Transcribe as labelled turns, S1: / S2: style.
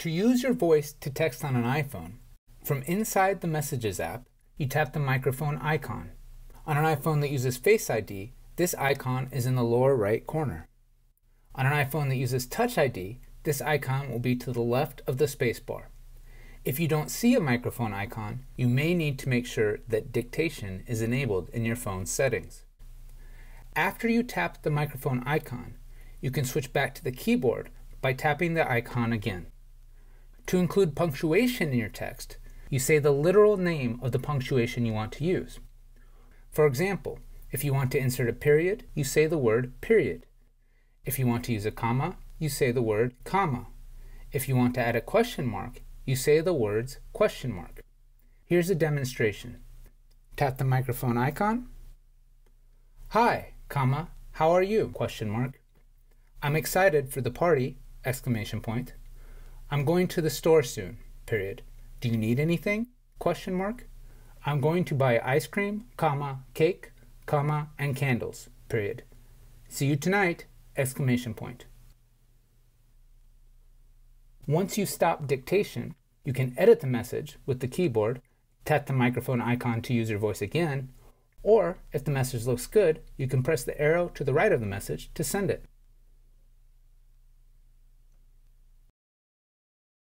S1: To use your voice to text on an iPhone, from inside the Messages app, you tap the microphone icon. On an iPhone that uses Face ID, this icon is in the lower right corner. On an iPhone that uses Touch ID, this icon will be to the left of the spacebar. If you don't see a microphone icon, you may need to make sure that dictation is enabled in your phone's settings. After you tap the microphone icon, you can switch back to the keyboard by tapping the icon again. To include punctuation in your text, you say the literal name of the punctuation you want to use. For example, if you want to insert a period, you say the word period. If you want to use a comma, you say the word comma. If you want to add a question mark, you say the words question mark. Here's a demonstration. Tap the microphone icon. Hi, comma, how are you? Question mark. I'm excited for the party! Exclamation point. I'm going to the store soon, period. Do you need anything? Question mark. I'm going to buy ice cream, comma, cake, comma, and candles, period. See you tonight! Exclamation point. Once you stop dictation, you can edit the message with the keyboard, tap the microphone icon to use your voice again, or if the message looks good, you can press the arrow to the right of the message to send it.